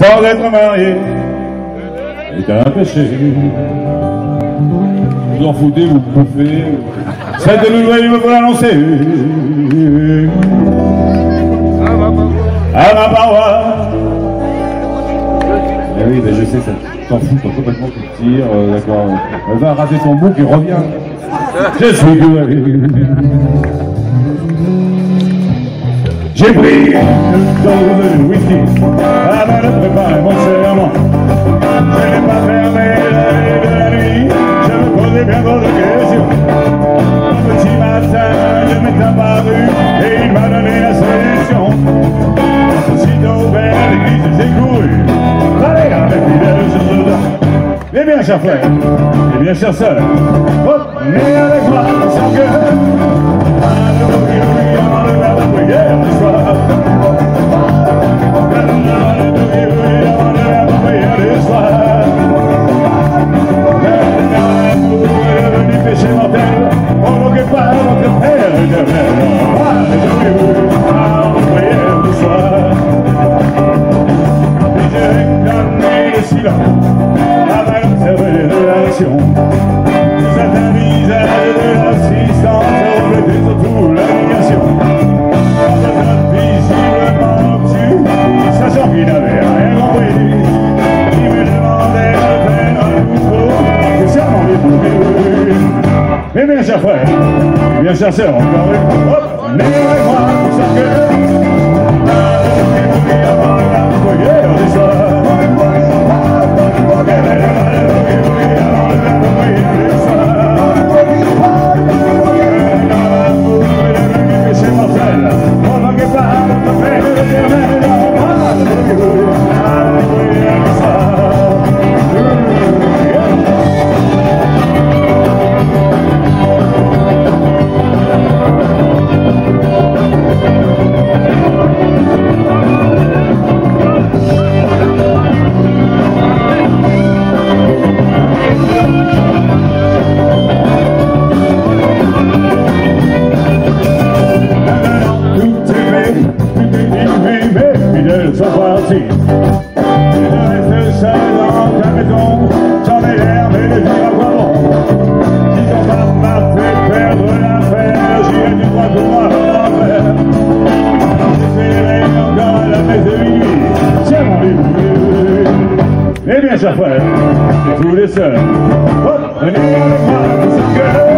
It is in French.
sans être marié est un péché. Vous en foutez, vous bouffez. Cette nouvelle, il me faut l'annoncer. À ma paroisse. Eh oui, je sais, ça t'en fous, t'en complètement tu tires, euh, d'accord. Euh, Va rater ton bouc et reviens. Je suis doué. J'ai pris dose de whisky Eh bien, chers frères, eh bien, chers sœurs, hop, avec moi, sans gueule, Et bien ça fait, bien ça sert encore une Savoir-y, il a fait ça dans ta maison. this when girl.